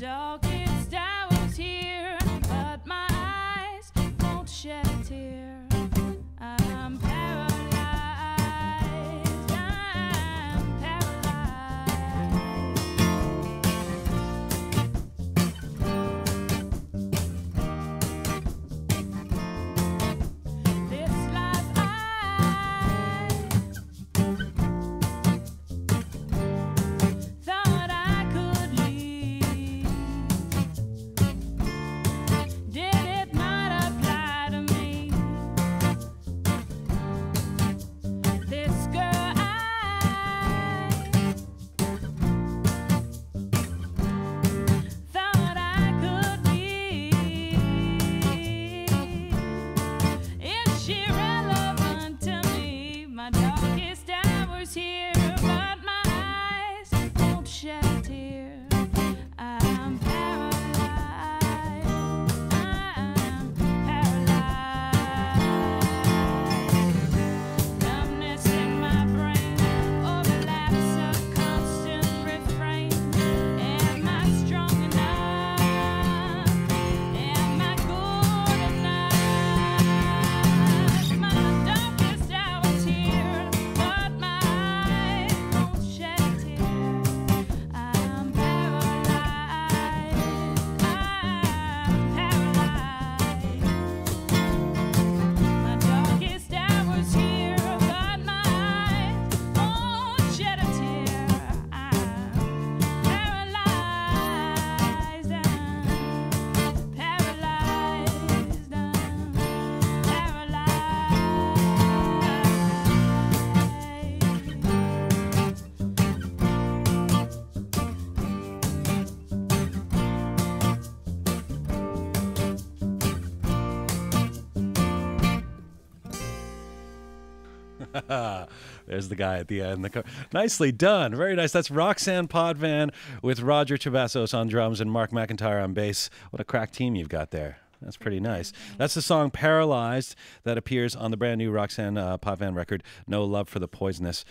darkest hours here, but my eyes won't shed hours There's the guy at the end. The Nicely done. Very nice. That's Roxanne Potvin with Roger Chavassos on drums and Mark McIntyre on bass. What a crack team you've got there. That's pretty nice. That's the song Paralyzed that appears on the brand new Roxanne uh, Potvin record, No Love for the Poisonous.